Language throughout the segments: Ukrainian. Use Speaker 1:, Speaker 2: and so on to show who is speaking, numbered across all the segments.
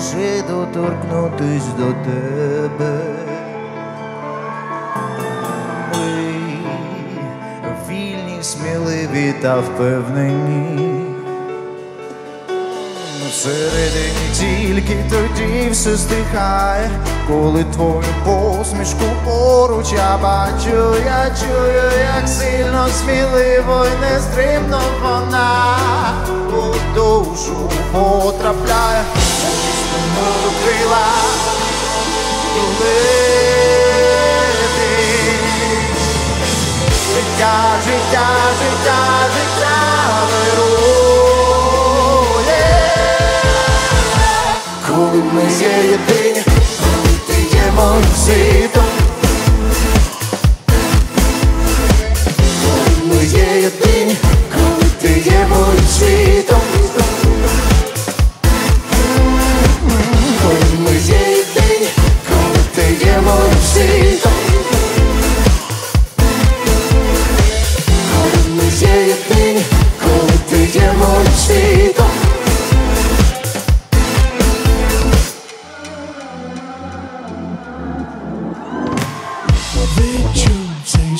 Speaker 1: може доторкнутись до тебе. Вільні, сміливі та впевнені. Всередині тільки тоді все стихає, коли твою посмішку поруч я бачу, я чую, як сильно, сміливо і нестримно вона у душу потрапляє, мов крила і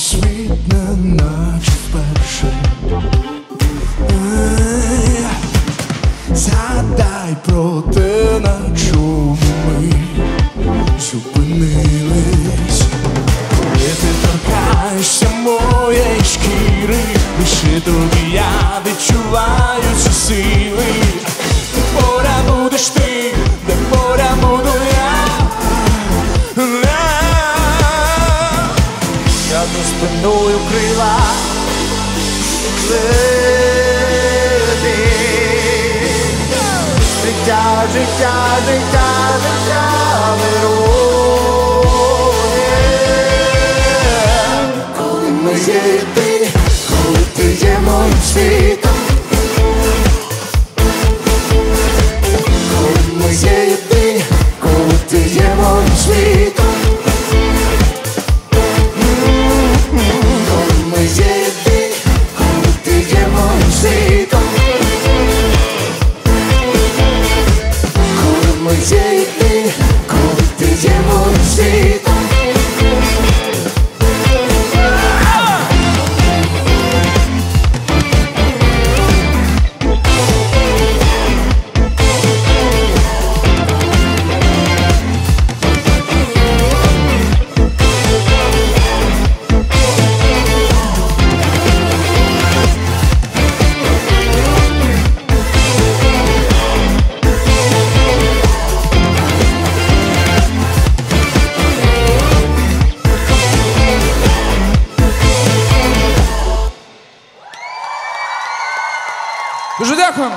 Speaker 2: Світ неначе вперше. Ей, Згадай про те, на чому ми зупинились. Коли ти торкаєшся моєї шкіри? Лише тобі я
Speaker 1: спиною крила лети. Життя, життя, життя, життя вирує. Коли ми є ти, коли ти є моїм світом. Є єдині, коли
Speaker 3: Дуже дякуємо.